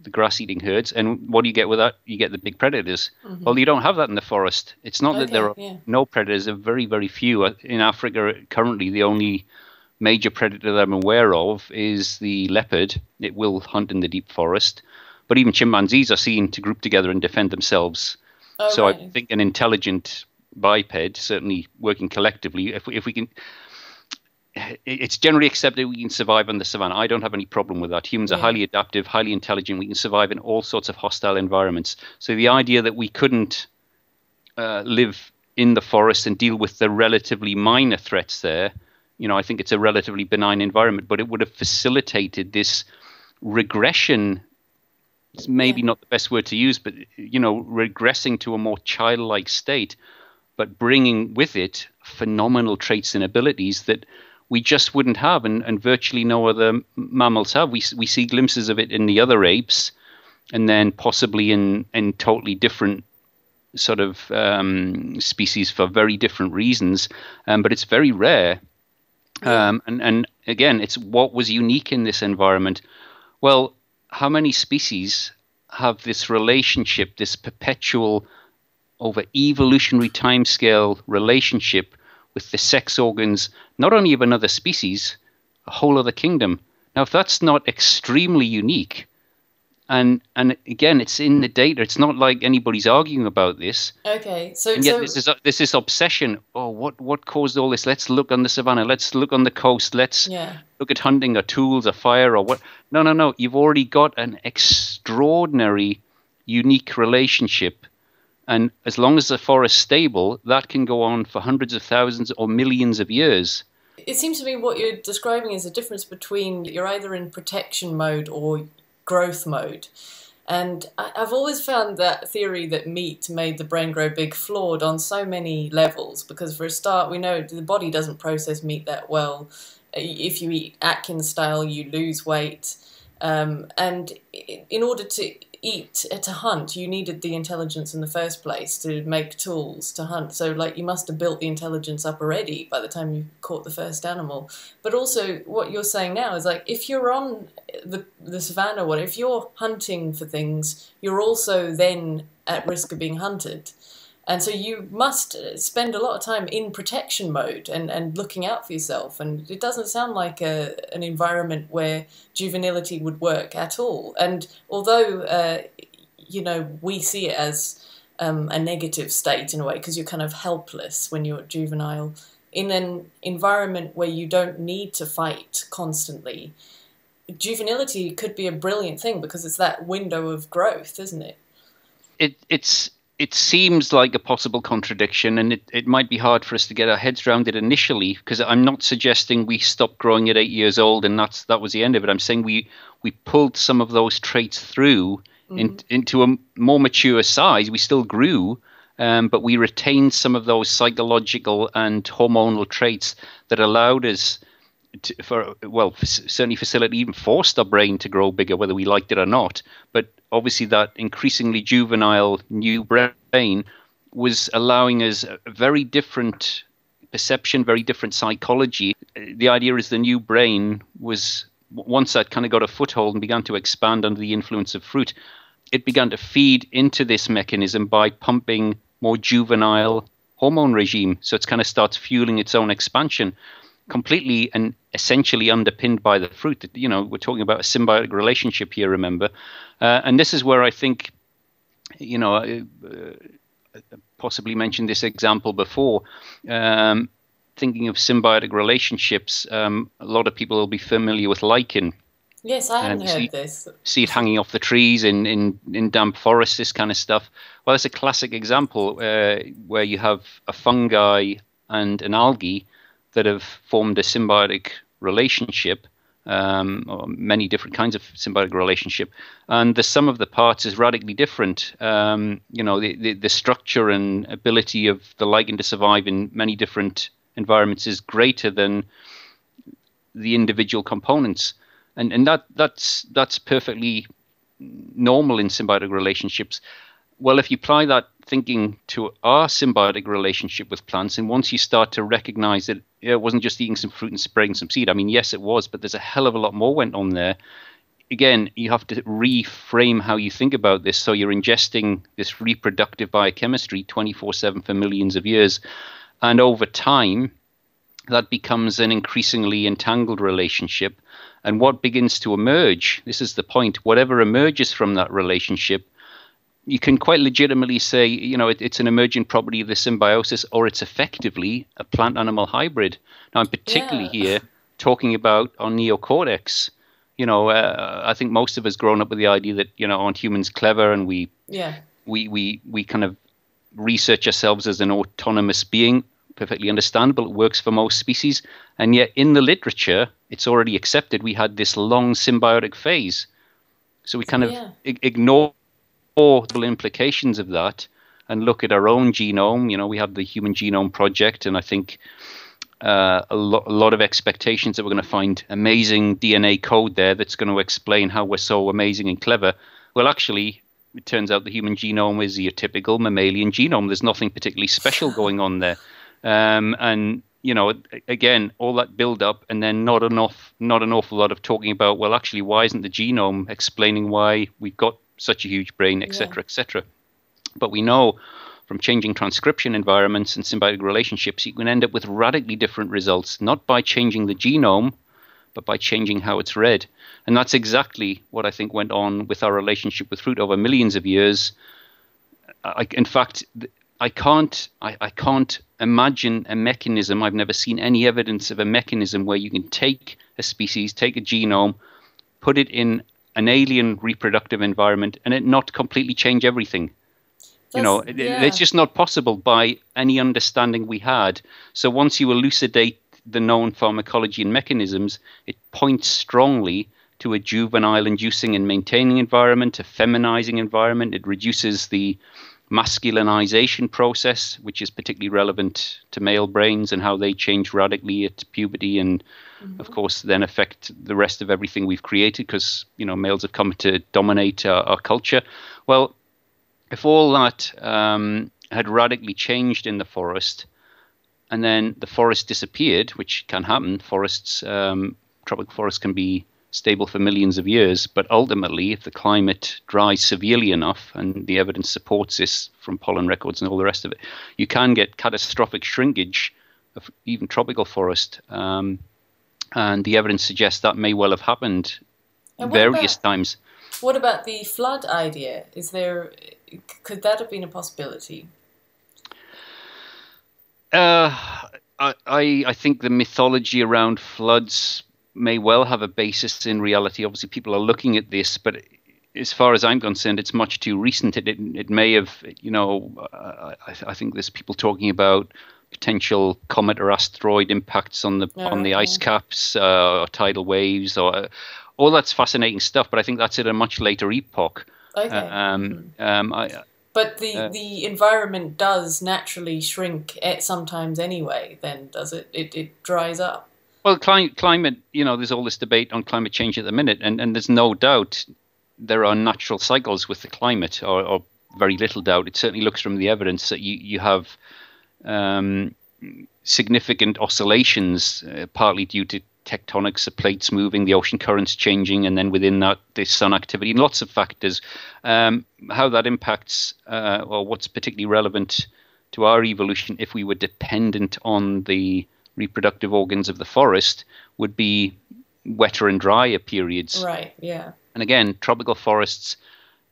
the grass eating herds. And what do you get with that? You get the big predators. Mm-hmm. Well, you don't have that in the forest. It's not okay, that there are yeah. no predators, there are very, very few. Uh, in Africa, currently, the only major predator that I'm aware of is the leopard. It will hunt in the deep forest. But even chimpanzees are seen to group together and defend themselves. Oh, so right. I think an intelligent biped, certainly working collectively, if we, if we can, it's generally accepted we can survive on the savannah. I don't have any problem with that. Humans yeah. are highly adaptive, highly intelligent. We can survive in all sorts of hostile environments. So the idea that we couldn't uh, live in the forest and deal with the relatively minor threats there, you know, I think it's a relatively benign environment, but it would have facilitated this regression. It's maybe yeah. not the best word to use, but you know, regressing to a more childlike state but bringing with it phenomenal traits and abilities that we just wouldn't have, and, and virtually no other mammals have. We, we see glimpses of it in the other apes, and then possibly in, in totally different sort of um, species for very different reasons, um, but it's very rare. Um, and, and again, it's what was unique in this environment. Well, how many species have this relationship, this perpetual over evolutionary timescale relationship with the sex organs, not only of another species, a whole other kingdom. Now, if that's not extremely unique, and and again, it's in the data. It's not like anybody's arguing about this. Okay, so and yet so... this is this is obsession. Oh, what what caused all this? Let's look on the savannah. Let's look on the coast. Let's yeah. look at hunting or tools or fire or what. No, no, no. You've already got an extraordinary, unique relationship and as long as the forest's stable, that can go on for hundreds of thousands or millions of years. It seems to me what you're describing is a difference between you're either in protection mode or growth mode. And I've always found that theory that meat made the brain grow big flawed on so many levels because, for a start, we know the body doesn't process meat that well. If you eat Atkins style, you lose weight. Um, and in order to eat uh, to hunt, you needed the intelligence in the first place to make tools to hunt. So, like, you must have built the intelligence up already by the time you caught the first animal. But also, what you're saying now is like, if you're on the the savannah, what if you're hunting for things, you're also then at risk of being hunted. And so you must spend a lot of time in protection mode and, and looking out for yourself. And it doesn't sound like a, an environment where juvenility would work at all. And although, uh, you know, we see it as um, a negative state in a way because you're kind of helpless when you're juvenile, in an environment where you don't need to fight constantly, juvenility could be a brilliant thing because it's that window of growth, isn't it? It, it's it seems like a possible contradiction, and it, it might be hard for us to get our heads around it initially. Because I'm not suggesting we stop growing at eight years old and that's that was the end of it. I'm saying we we pulled some of those traits through mm-hmm. in, into a more mature size. We still grew, um, but we retained some of those psychological and hormonal traits that allowed us to, for well, certainly facilitate even forced our brain to grow bigger, whether we liked it or not. But obviously, that increasingly juvenile new brain was allowing us a very different perception, very different psychology. The idea is the new brain was once that kind of got a foothold and began to expand under the influence of fruit, it began to feed into this mechanism by pumping more juvenile hormone regime. So it kind of starts fueling its own expansion, completely and essentially underpinned by the fruit. You know, we're talking about a symbiotic relationship here, remember? Uh, and this is where I think, you know, uh, possibly mentioned this example before. Um, thinking of symbiotic relationships, um, a lot of people will be familiar with lichen. Yes, I hadn't heard see, this. See it hanging off the trees in, in, in damp forests, this kind of stuff. Well, that's a classic example uh, where you have a fungi and an algae that have formed a symbiotic relationship um, or many different kinds of symbiotic relationship, and the sum of the parts is radically different. Um, you know, the, the, the structure and ability of the lichen to survive in many different environments is greater than the individual components, and and that that's that's perfectly normal in symbiotic relationships. Well, if you apply that thinking to our symbiotic relationship with plants, and once you start to recognize that it wasn't just eating some fruit and spraying some seed. I mean, yes, it was, but there's a hell of a lot more went on there. Again, you have to reframe how you think about this. So you're ingesting this reproductive biochemistry 24 7 for millions of years. And over time, that becomes an increasingly entangled relationship. And what begins to emerge, this is the point, whatever emerges from that relationship you can quite legitimately say, you know, it, it's an emerging property of the symbiosis, or it's effectively a plant-animal hybrid. Now, I'm particularly yeah. here talking about our neocortex. You know, uh, I think most of us grown up with the idea that you know, aren't humans clever, and we, yeah, we we we kind of research ourselves as an autonomous being. Perfectly understandable. It works for most species, and yet in the literature, it's already accepted we had this long symbiotic phase. So we kind of yeah. ignore the implications of that and look at our own genome. You know, we have the Human Genome Project, and I think uh, a, lo- a, lot of expectations that we're going to find amazing DNA code there that's going to explain how we're so amazing and clever. Well, actually, it turns out the human genome is your typical mammalian genome. There's nothing particularly special (laughs) going on there. Um, and you know, again, all that build up, and then not enough, not an awful lot of talking about. Well, actually, why isn't the genome explaining why we've got such a huge brain, etc., yeah. etc. But we know from changing transcription environments and symbiotic relationships, you can end up with radically different results, not by changing the genome, but by changing how it's read. And that's exactly what I think went on with our relationship with fruit over millions of years. I, in fact, I can't, I, I can't imagine a mechanism. I've never seen any evidence of a mechanism where you can take a species, take a genome, put it in an alien reproductive environment and it not completely change everything. That's, you know, yeah. it's just not possible by any understanding we had. So once you elucidate the known pharmacology and mechanisms, it points strongly to a juvenile inducing and maintaining environment, a feminizing environment. It reduces the masculinization process, which is particularly relevant to male brains and how they change radically at puberty and mm-hmm. of course then affect the rest of everything we've created because you know males have come to dominate our, our culture well if all that um, had radically changed in the forest and then the forest disappeared which can happen forests um, tropical forests can be stable for millions of years. But ultimately, if the climate dries severely enough, and the evidence supports this from pollen records and all the rest of it, you can get catastrophic shrinkage of even tropical forest. Um, and the evidence suggests that may well have happened various about, times. What about the flood idea? Is there could that have been a possibility? Uh, I, I think the mythology around floods may well have a basis in reality. Obviously, people are looking at this, but as far as I'm concerned, it's much too recent. It it, it may have, you know, uh, I, I, think there's people talking about potential comet or asteroid impacts on the on the ice caps, uh, or tidal waves, or uh, all that's fascinating stuff. But I think that's at a much later epoch. Okay. Uh, um, mm-hmm. um, I, but the, uh, the environment does naturally shrink at sometimes anyway. Then does it? It it dries up. Well, cli- climate, you know, there's all this debate on climate change at the minute, and, and there's no doubt there are natural cycles with the climate, or, or very little doubt. It certainly looks from the evidence that you, you have um, significant oscillations, uh, partly due to tectonics, the plates moving, the ocean currents changing, and then within that, the sun activity, and lots of factors. Um, how that impacts, uh, or what's particularly relevant to our evolution if we were dependent on the reproductive organs of the forest would be wetter and drier periods. Right, yeah. And again, tropical forests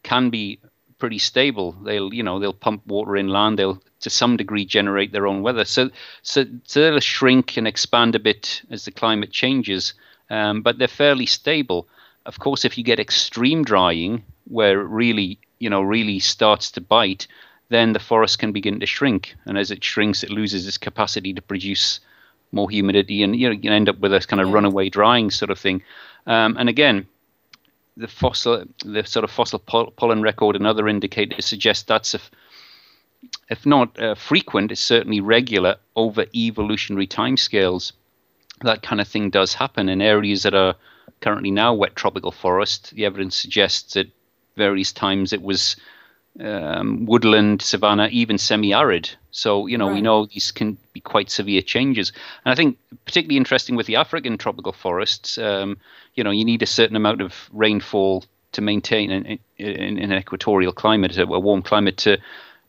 can be pretty stable. They'll, you know, they'll pump water inland. They'll, to some degree, generate their own weather. So, so, so they'll shrink and expand a bit as the climate changes, um, but they're fairly stable. Of course, if you get extreme drying, where it really, you know, really starts to bite, then the forest can begin to shrink, and as it shrinks, it loses its capacity to produce more humidity, and you know, you end up with this kind of yeah. runaway drying sort of thing. Um, and again, the fossil, the sort of fossil pollen record and other indicators suggest that's if, if not uh, frequent, it's certainly regular over evolutionary timescales. That kind of thing does happen in areas that are currently now wet tropical forest. The evidence suggests that various times it was um, woodland, savanna, even semi-arid. So you know right. we know these can be quite severe changes. And I think particularly interesting with the African tropical forests, um, you know, you need a certain amount of rainfall to maintain in, in, in an equatorial climate, a warm climate, to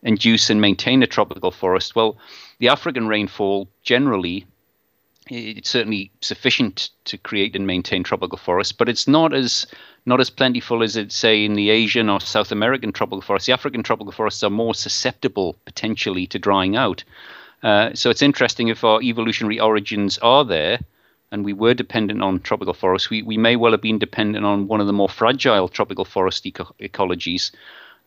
induce and maintain a tropical forest. Well, the African rainfall generally it's certainly sufficient to create and maintain tropical forests, but it's not as not as plentiful as it say in the Asian or South American tropical forests. The African tropical forests are more susceptible potentially to drying out. Uh, so it's interesting if our evolutionary origins are there, and we were dependent on tropical forests, we, we may well have been dependent on one of the more fragile tropical forest eco- ecologies.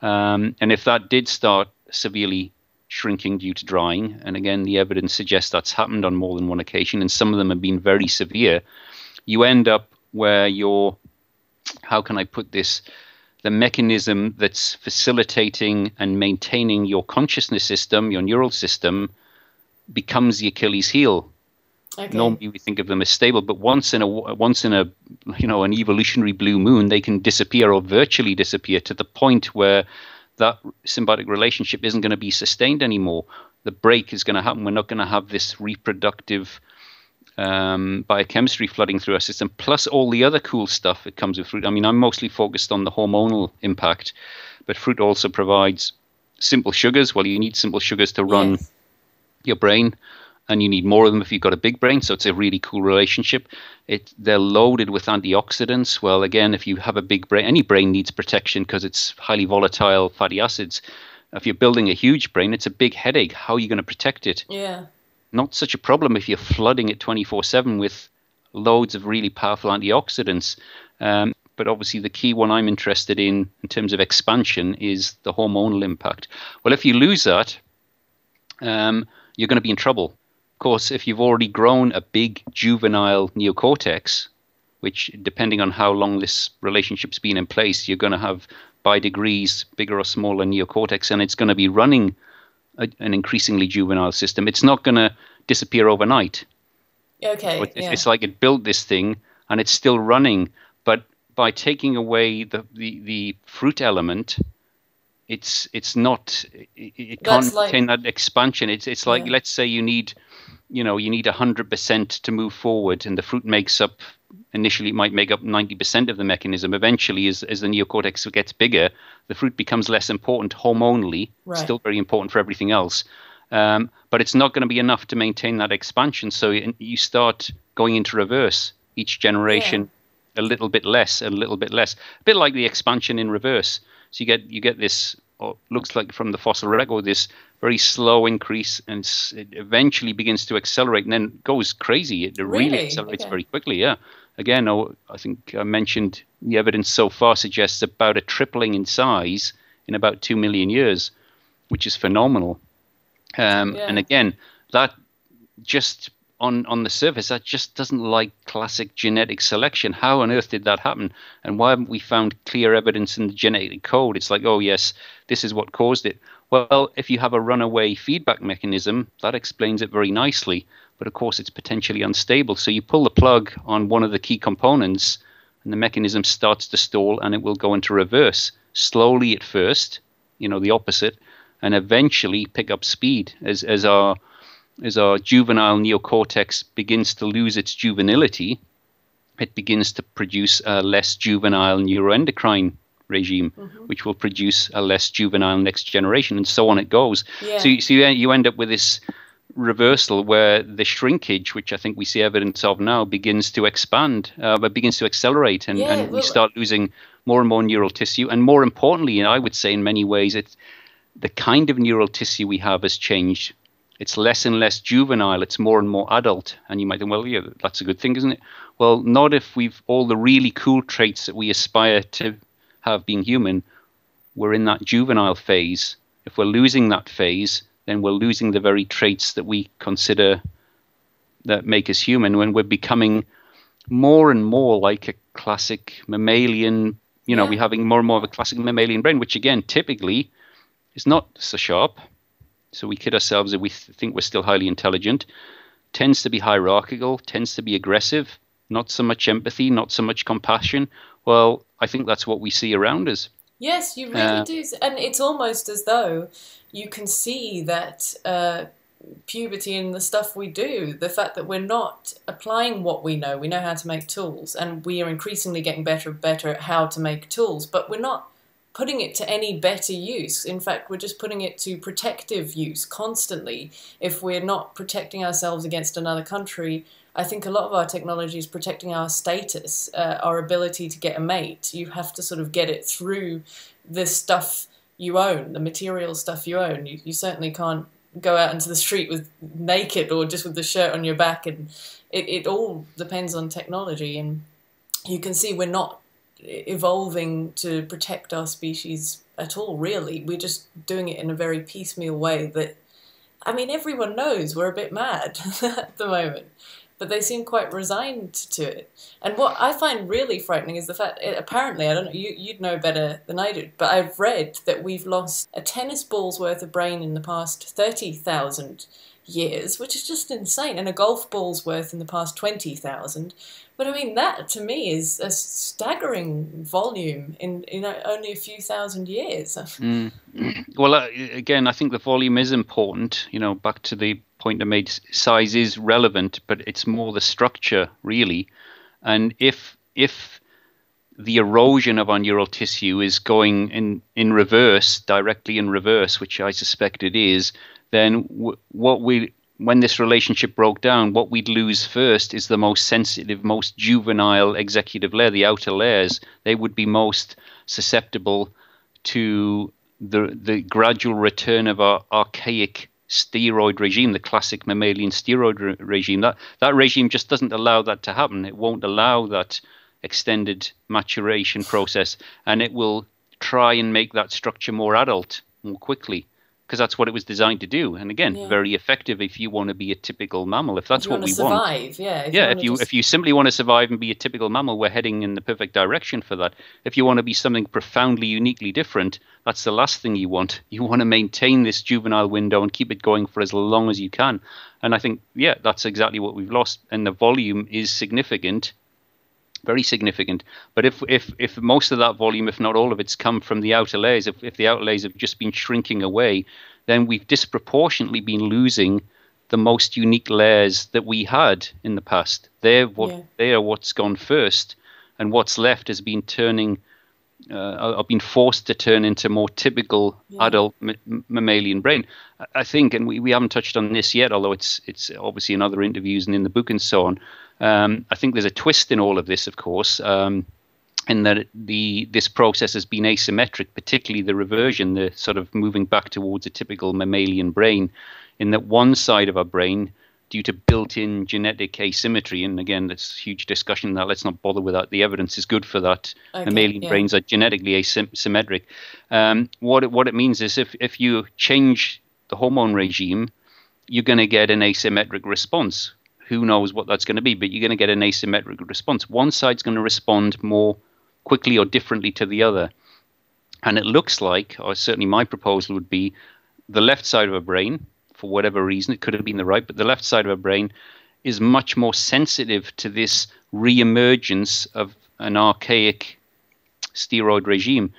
Um, and if that did start severely shrinking due to drying. And again, the evidence suggests that's happened on more than one occasion, and some of them have been very severe. You end up where your, how can I put this? The mechanism that's facilitating and maintaining your consciousness system, your neural system, becomes the Achilles heel. Okay. Normally, we think of them as stable, but once in a once in a you know an evolutionary blue moon, they can disappear or virtually disappear to the point where that symbiotic relationship isn't going to be sustained anymore. The break is going to happen. We're not going to have this reproductive um, biochemistry flooding through our system, plus all the other cool stuff that comes with fruit. I mean, I'm mostly focused on the hormonal impact, but fruit also provides simple sugars. Well, you need simple sugars to run yes. your brain and you need more of them if you've got a big brain. So it's a really cool relationship. It they're loaded with antioxidants. Well, again, if you have a big brain, any brain needs protection because it's highly volatile fatty acids. If you're building a huge brain, it's a big headache. How are you going to protect it? Yeah. Not such a problem if you're flooding it 24/7 with loads of really powerful antioxidants. Um, but obviously, the key one I'm interested in in terms of expansion is the hormonal impact. Well, if you lose that, um, you're going to be in trouble of course, if you've already grown a big juvenile neocortex, which depending on how long this relationship's been in place, you're going to have by degrees bigger or smaller neocortex, and it's going to be running a, an increasingly juvenile system. It's not going to disappear overnight. Okay. It's, yeah. it's like it built this thing and it's still running, but by taking away the, the, the fruit element, it's it's not it, it can't like, contain that expansion. It's it's like yeah. let's say you need you know you need 100% to move forward and the fruit makes up initially it might make up 90% of the mechanism eventually as, as the neocortex gets bigger the fruit becomes less important hormonally right. still very important for everything else um, but it's not going to be enough to maintain that expansion so you start going into reverse each generation yeah. a little bit less and a little bit less a bit like the expansion in reverse so you get you get this looks like from the fossil record this very slow increase and it eventually begins to accelerate and then goes crazy. It really, really accelerates okay. very quickly. Yeah. Again, oh, I think I mentioned the evidence so far suggests about a tripling in size in about two million years, which is phenomenal. Um, yeah. And again, that just on on the surface that just doesn't like classic genetic selection. How on earth did that happen? And why haven't we found clear evidence in the genetic code? It's like, oh yes, this is what caused it. Well, if you have a runaway feedback mechanism, that explains it very nicely. But of course, it's potentially unstable. So you pull the plug on one of the key components, and the mechanism starts to stall and it will go into reverse slowly at first, you know, the opposite, and eventually pick up speed as, as our as our juvenile neocortex begins to lose its juvenility, it begins to produce a less juvenile neuroendocrine regime, mm-hmm. which will produce a less juvenile next generation, and so on it goes. Yeah. So, so you, you end up with this reversal where the shrinkage, which I think we see evidence of now, begins to expand, uh, but begins to accelerate, and, yeah, and we start losing more and more neural tissue. And more importantly, I would say in many ways, it's the kind of neural tissue we have has changed. It's less and less juvenile. It's more and more adult. And you might think, well, yeah, that's a good thing, isn't it? Well, not if we've all the really cool traits that we aspire to have being human. We're in that juvenile phase. If we're losing that phase, then we're losing the very traits that we consider that make us human when we're becoming more and more like a classic mammalian you know yeah. we're having more and more of a classic mammalian brain which again typically is not so sharp so we kid ourselves that we th- think we're still highly intelligent. Tends to be hierarchical tends to be aggressive not so much empathy not so much compassion. Well i think that's what we see around us. Yes you really uh, do. And it's almost as though you can see that uh, puberty and the stuff we do, the fact that we're not applying what we know. We know how to make tools, and we are increasingly getting better and better at how to make tools, but we're not putting it to any better use. In fact, we're just putting it to protective use constantly. If we're not protecting ourselves against another country, I think a lot of our technology is protecting our status, uh, our ability to get a mate. You have to sort of get it through the stuff you own, the material stuff you own. You, you certainly can't go out into the street with naked or just with the shirt on your back and it, it all depends on technology and you can see we're not evolving to protect our species at all really we're just doing it in a very piecemeal way that i mean everyone knows we're a bit mad (laughs) at the moment but they seem quite resigned to it. And what I find really frightening is the fact, it, apparently, I don't know, you, you'd know better than I do, but I've read that we've lost a tennis ball's worth of brain in the past 30,000 years, which is just insane, and a golf ball's worth in the past 20,000. But I mean, that to me is a staggering volume in know only a few thousand years. (laughs) mm. Well, uh, again, I think the volume is important. You know, back to the point I made, size is relevant, but it's more the structure really. And if if the erosion of our neural tissue is going in in reverse, directly in reverse, which I suspect it is, then w- what we when this relationship broke down, what we'd lose first is the most sensitive, most juvenile executive layer, the outer layers. They would be most susceptible to the the gradual return of our archaic steroid regime, the classic mammalian steroid re- regime. That that regime just doesn't allow that to happen. It won't allow that extended maturation process, and it will try and make that structure more adult more quickly because that's what it was designed to do. And again, yeah. very effective if you want to be a typical mammal. If that's if what we survive, want. Yeah. If yeah. You if you just... if you simply want to survive and be a typical mammal, we're heading in the perfect direction for that. If you want to be something profoundly uniquely different, that's the last thing you want. (laughs) You want to maintain this juvenile window and keep it going for as long as you can. And I think, yeah, that's exactly what we've lost. And the volume is significant very significant. But if if if most of that volume, if not all of it's come from the outer layers, if, if the outer layers have just been shrinking away, then we've disproportionately been losing the most unique layers that we had in the past. They're what yeah. they are what's gone first, and what's left has been turning. Uh, have been forced to turn into more typical yeah. adult m- mammalian brain. I think, and we, we haven't touched on this yet, although it's it's obviously in other interviews and in the book and so on. Um, I think there's a twist in all of this, of course, um, in that the this process has been asymmetric, particularly the reversion, the sort of moving back towards a typical mammalian brain, in that one side of our brain, due to built-in genetic asymmetry, and again, there's huge discussion that. Let's not bother with that. The evidence is good for that. Okay, mammalian yeah. brains are genetically asymmetric. Um, what it, what it means is if if you change the hormone regime, you're going to get an asymmetric response who knows what that's going to be, but you're going to get an asymmetric response. One side's going to respond more quickly or differently to the other. And it looks like, or certainly my proposal would be, the left side of a brain, for whatever reason, it could have been the right, but the left side of a brain is much more sensitive to this re-emergence of an archaic steroid regime,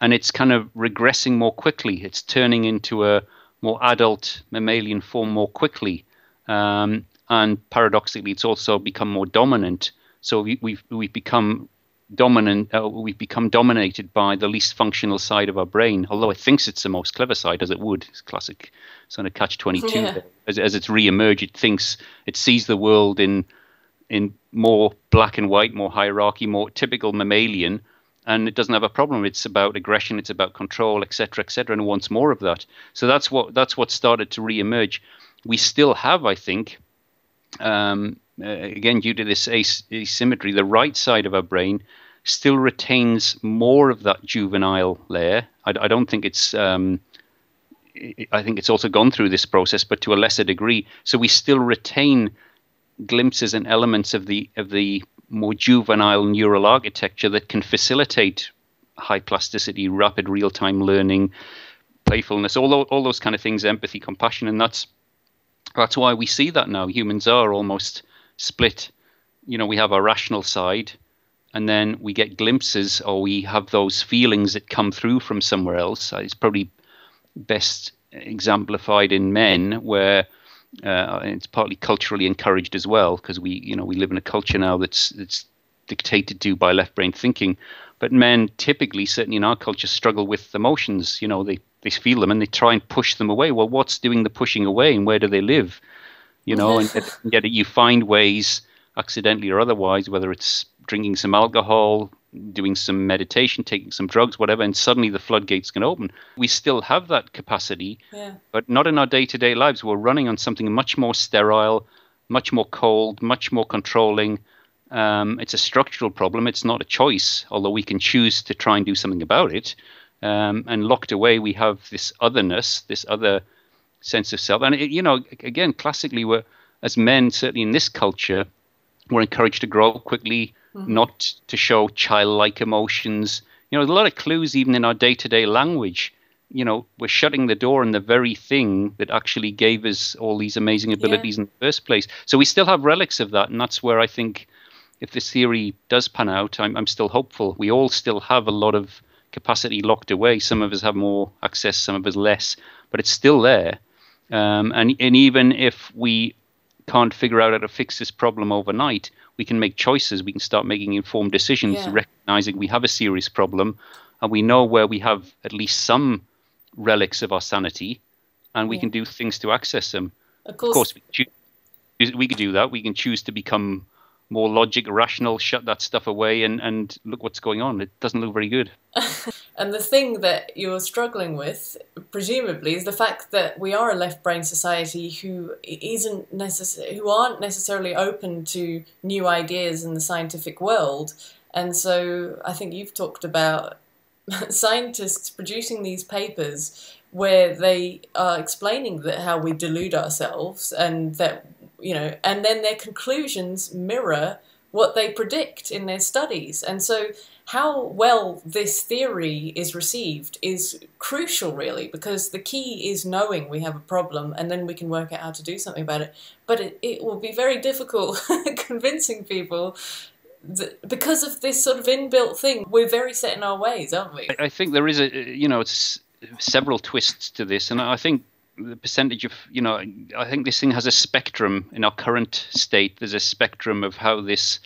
and it's kind of regressing more quickly. It's turning into a more adult mammalian form more quickly, um, and paradoxically, it's also become more dominant. So we, we've we've become dominant uh, we've become dominated by the least functional side of our brain although it thinks it's the most clever side as it would. It's classic. Sort of catch 22 yeah. as, as it's re-emerged it thinks it sees the world in in more black and white more hierarchy more typical mammalian and it doesn't have a problem. It's about aggression it's about control etc etc and wants more of that. So that's what that's what started to re-emerge. We still have i think um, uh, again, due to this asymmetry, the right side of our brain still retains more of that juvenile layer. I, I don't think it's. Um, I think it's also gone through this process, but to a lesser degree. So we still retain glimpses and elements of the of the more juvenile neural architecture that can facilitate high plasticity, rapid real time learning, playfulness, all all those kind of things, empathy, compassion, and that's that's why we see that now. Humans are almost split. You know, we have our rational side, and then we get glimpses or we have those feelings that come through from somewhere else. Uh, it's probably best exemplified in men, where uh, it's partly culturally encouraged as well, because we, you know, we live in a culture now that's that's dictated to by left brain thinking. But men typically, certainly in our culture, struggle with emotions. You know, they they feel them and they try and push them away. Well, what's doing the pushing away, and where do they live? you know, and yet you find ways, accidentally or otherwise, whether it's drinking some alcohol, doing some meditation, taking some drugs, whatever, and suddenly the floodgates can open. We still have that capacity, yeah. but not in our day to day lives. We're running on something much more sterile, much more cold, much more controlling. Um, it's a structural problem. It's not a choice, although we can choose to try and do something about it. Um, and locked away, we have this otherness, this other sense of self. And it, you know, again, classically, we're as men, certainly in this culture, we're encouraged to grow quickly, mm-hmm. not to show childlike emotions. You know, there's a lot of clues even in our day-to-day language. You know, we're shutting the door on the very thing that actually gave us all these amazing abilities yeah. in the first place. So we still have relics of that, and that's where I think, if this theory does pan out, I'm, I'm still hopeful. We all still have a lot of capacity locked away. Some of us have more access, some of us less, but it's still there. Um, and, and even if we can't figure out how to fix this problem overnight, we can make choices. We can start making informed decisions, yeah. recognizing we have a serious problem, and we know where we have at least some relics of our sanity, and we yeah. can do things to access them. Of course, of course we, choose, we could do that. We can choose to become more logic, rational, shut that stuff away, and, and look what's going on. It doesn't look very good. (laughs) and the thing that you're struggling with, presumably, is the fact that we are a left brain society who isn't necess- who aren't necessarily open to new ideas in the scientific world. And so I think you've talked about (laughs) scientists producing these papers where they are explaining that how we delude ourselves and that you know, and then their conclusions mirror what they predict in their studies. And so, how well this theory is received is crucial, really, because the key is knowing we have a problem and then we can work out how to do something about it. But it, it will be very difficult (laughs) convincing people because of this sort of inbuilt thing. We're very set in our ways, aren't we? I think there is a, you know, it's several twists to this. And I think the percentage of you know i think this thing has a spectrum in our current state. There's a spectrum of how this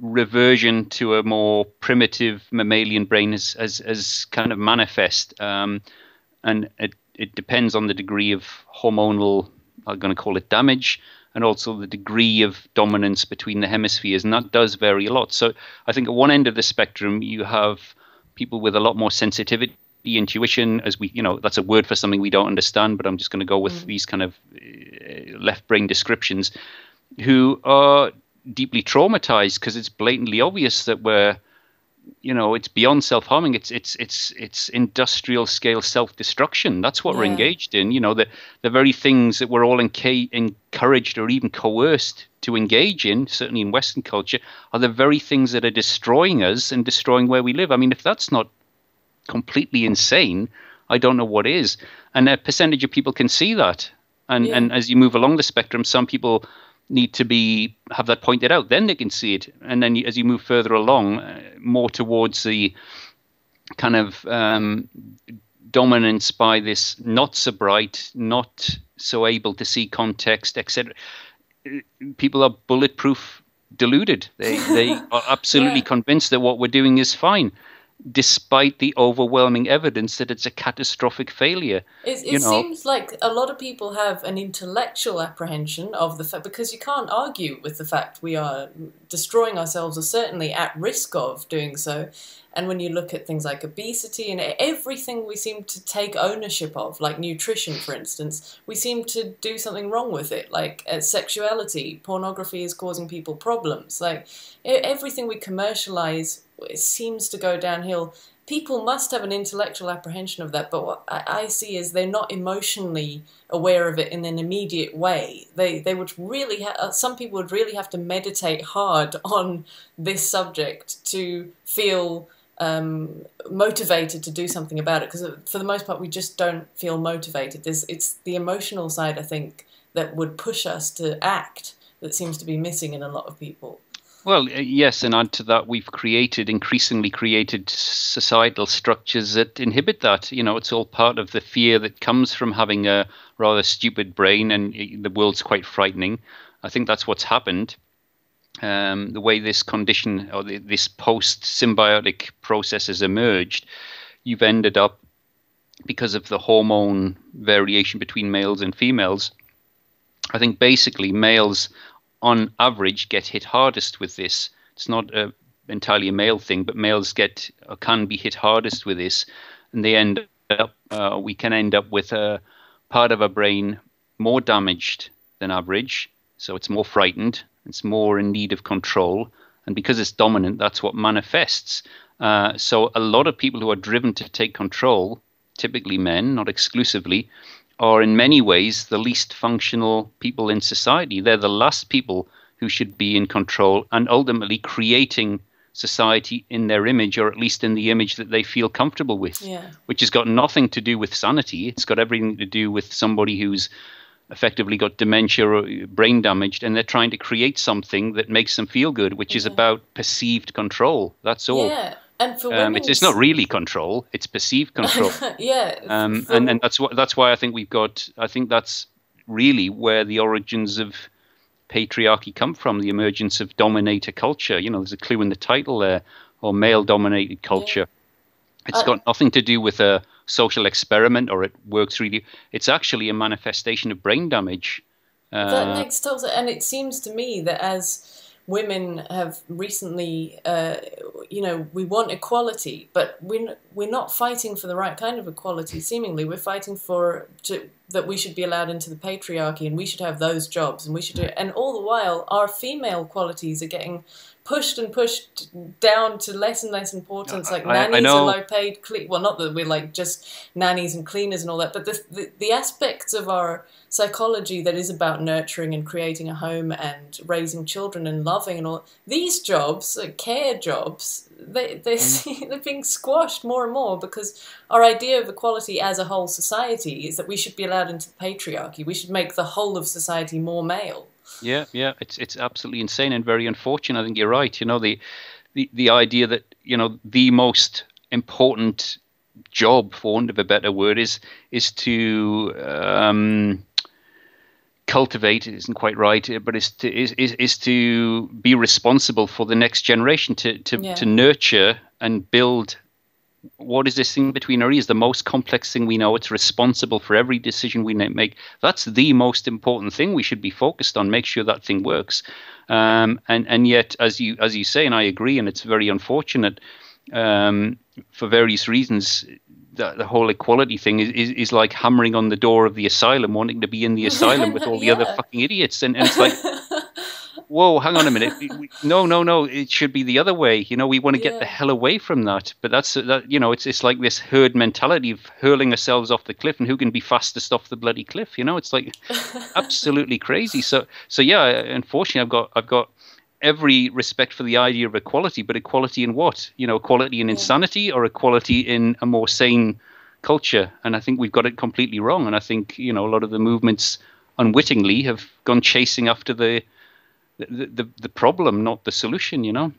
reversion to a more primitive mammalian brain is as as kind of manifest. Um, and it, it depends on the degree of hormonal i'm going to call it damage and also the degree of dominance between the hemispheres and that does vary a lot. So i think at one end of the spectrum you have people with a lot more sensitivity the intuition as we you know that's a word for something we don't understand but i'm just going to go with mm. these kind of uh, left brain descriptions who are deeply traumatized because it's blatantly obvious that we're you know it's beyond self-harming it's it's it's it's industrial scale self-destruction that's what yeah. we're engaged in you know the the very things that we're all enca- encouraged or even coerced to engage in certainly in western culture are the very things that are destroying us and destroying where we live i mean if that's not completely insane, I don't know what is. and a percentage of people can see that. And yeah. and as you move along the spectrum, some people need to be have that pointed out. Then they can see it, and then as you move further along, uh, more towards the kind of um, dominance by this not so bright, not so able to see context, etc. People are bulletproof deluded. They they (laughs) are absolutely yeah. convinced that what we're doing is fine, despite the overwhelming evidence that it's a catastrophic failure. It, it seems like a lot of people have an intellectual apprehension of the fact because you can't argue with the fact we are destroying ourselves, or certainly at risk of doing so. And when you look at things like obesity and everything we seem to take ownership of, like nutrition, for instance, we seem to do something wrong with it. Like uh, sexuality, pornography is causing people problems. Like everything we commercialize seems to go downhill. People must have an intellectual apprehension of that, but what I see is they're not emotionally aware of it in an immediate way. They they would really uh, some people would really have to meditate hard (laughs) on this subject to feel um, motivated to do something about it because for the most part we just don't feel motivated. There's, it's the emotional side I think that would push us to act that seems to be missing in a lot of people. Well, uh, yes, and add to that, we've created increasingly created societal structures that inhibit that. You know, it's all part of the fear that comes from having a rather stupid brain, and the world's quite frightening. I think that's what's happened um, the way this condition or the, this post symbiotic process has emerged, you've ended up because of the hormone variation between males and females. I think basically males, on average, get hit hardest with this. It's not a, entirely a male thing, but males get or can be hit hardest with this, and they end up. Uh, we can end up with a part of our brain more damaged than average, so it's more frightened it's more in need of control. And because it's dominant, that's what manifests. Uh, so a lot of people who are driven to take control, typically men, not exclusively, are in many ways the least functional people in society. They're the last people who should be in control and ultimately creating society in their image, or at least in the image that they feel comfortable with, yeah. which has got nothing to do with sanity. It's got everything to do with somebody who's effectively got dementia or brain damaged, and they're trying to create something that makes them feel good, which is about perceived control. That's all. Yeah. And for um, it's, it's, not really control; it's perceived control. (laughs) yeah, um, and and that's what that's why I think we've got. I think that's really where the origins of patriarchy come from. The emergence of dominator culture. You know, there's a clue in the title there, or male-dominated culture. Yeah. It's uh, got nothing to do with a social experiment or it works really. It's actually a manifestation of brain damage. Uh, that makes total and it seems to me that as women have recently, uh, you know, we want equality, but we're we're not fighting for the right kind of equality. Seemingly, we're fighting for to, that we should be allowed into the patriarchy and we should have those jobs and we should do it. And all the while, our female qualities are getting pushed and pushed down to less and less importance. Like I, nannies I are low paid. Cle- well, not that we're like just nannies and cleaners and all that, but the, the, the aspects of our psychology that is about nurturing and creating a home and raising children and loving and all these jobs, uh, care jobs, they they mm. (laughs) they're being squashed more and more because our idea of equality as a whole society is that we should be allowed into the patriarchy. We should make the whole of society more male. Yeah, yeah, it's it's absolutely insane and very unfortunate. I think you're right. You know the the the idea that you know the most important job, for want of a better word, is is to um, cultivate. It isn't quite right, but is to is, is is to be responsible for the next generation to to yeah. to nurture and build what is this thing between our ears? The most complex thing we know. It's responsible for every decision we make. That's the most important thing we should be focused on. Make sure that thing works. Um, and and yet, as you as you say, and I agree, and it's very unfortunate um, for various reasons. The, the whole equality thing is, is, is like hammering on the door of the asylum, wanting to be in the asylum with all the (laughs) yeah. other fucking idiots, and, and it's like (laughs) whoa, hang on a minute. no, no, no. It should be the other way. You know, we want to get the hell away from that. But that's uh, that. You know, it's it's like this herd mentality of hurling ourselves off the cliff and who can be fastest off the bloody cliff. You know, it's like (laughs) absolutely crazy. So so yeah, unfortunately, I've got I've got every respect for the idea of equality, but equality in what? You know, equality in insanity or equality in a more sane culture, and I think we've got it completely wrong. And I think you know a lot of the movements unwittingly have gone chasing after the the, the, the problem, not the solution. You know.